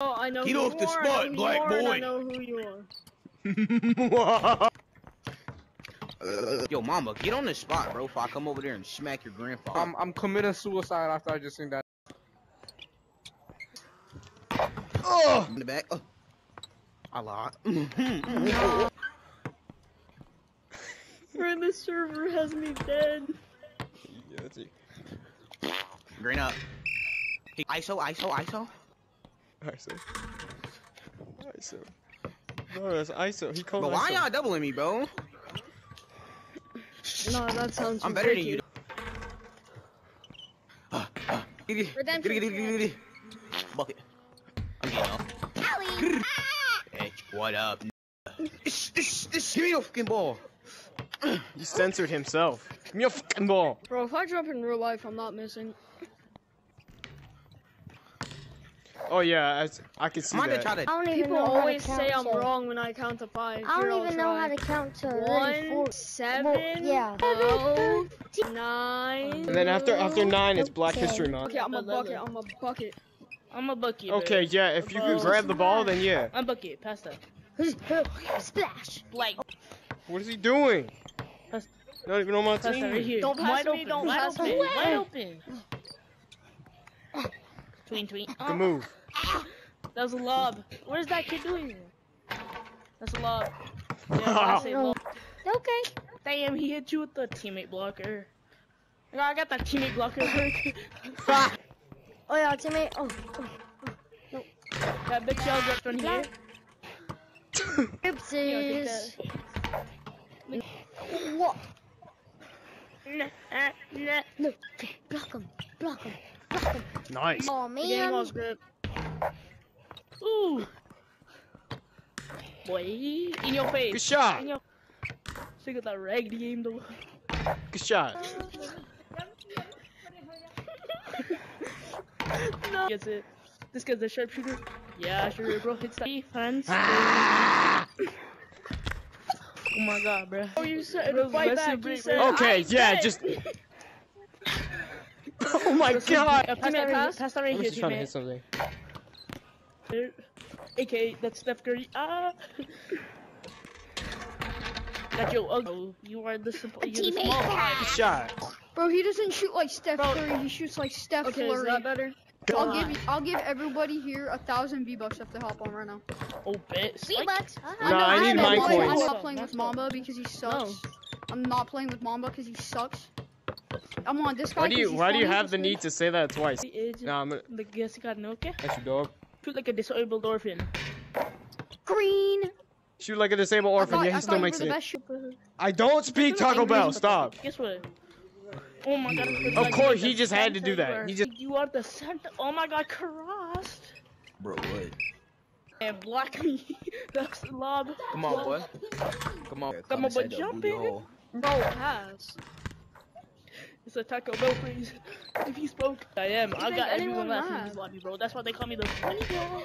Oh, I know Get who off you the are, spot, I black are, boy. I know who you are. Yo, mama, get on the spot, bro. If I come over there and smack your grandfather. I'm I'm committing suicide after I just seen that. oh, in the back. Oh. I lied. Bro, this server has me dead. Yeah, that's it. Green up. Hey, ISO, ISO, ISO. ISO. ISO. Bro, that's ISO. He called But why y'all doubling me, bro? No, that sounds I'm better than you. Ah, ah. Get it, get it, Redemption. Bucket. I'm getting up. Allie. Hey, what up? n- This, this, this, give me your fucking ball. He censored himself. Give me your fucking ball. Bro, if I jump in real life, I'm not missing. Oh yeah, I, I can see I'm that. try to. I don't even People know how to always count say I'm to- wrong when I count to five. I don't I'll even know how to count to really One, seven, yeah. twelve, nine. And then after after nine, it's Black Okay. History Month. Okay, I'm a bucket. I'm a bucket. I'm a bucket. Okay, yeah, if you can grab the ball, then yeah. I'm bucket. Pass that. Splash. Like, What is he doing? Pass- Not even on my pass that right team. here. Don't pass wide me, open. don't wide pass open. me. Wide open. Tween, tween. Good move. That was a lob. What is that kid doing? That's a lob. Yeah, that's a lob. Okay. Damn, he hit you with the teammate blocker. No, I got that teammate blocker. Oh yeah, teammate. Oh. oh. that big shell just from here. Oopsies. that. What? Nah, ah, nah. No. Block him. Block him. Block him. Nice. Oh The game was good. Ooh. Boy, in your face. Good shot. In your... Look at that raggedy game though. Good shot. no. Gets it. This guy's a sharpshooter. Yeah, sure, bro. Hits that defense. Ah! Oh my god, bro. Oh, you said Bro, fight back. You said. Okay, yeah, just. Oh my god. Yeah, pass that right, pass? pass that right I'm here, just trying to hit something. AK, that's Steph Curry. Ah. Got your oh, you are the suppo- you're the teammate small guy. shot. Bro, he doesn't shoot like Steph Bro. Curry. He shoots like Steph Okay, is that better? I'll give you, I'll give everybody here a thousand V bucks if they hop on right now. Oh, bet. Three Spike. bucks. No, I I'm need not my playing- coins. I'm not playing with Mamba because he sucks. No. I'm not playing with Mamba because he sucks. I'm on this guy. Why do you 'cause he's why do you have the need to say that twice? The edge. Nah, I'm gonna. The guess you got no okay. That's your dog. Shoot like a disabled orphan. Green. Shoot like a disabled orphan. thought, Yeah, he still makes it. I don't speak Taco Bell. Stop. Guess what? Oh my god. Of course, the he just had to do that. are. He just- You are the center. Oh my god, crossed. Bro, what? And block me. That's the lob. Come on, boy. Come on. Come on, inside boy, that jump booty in. Bro, pass. It's a Taco Bell freeze. If he spoke, I am. I got everyone laughing in this lobby, bro. That's why they call me the funny guy.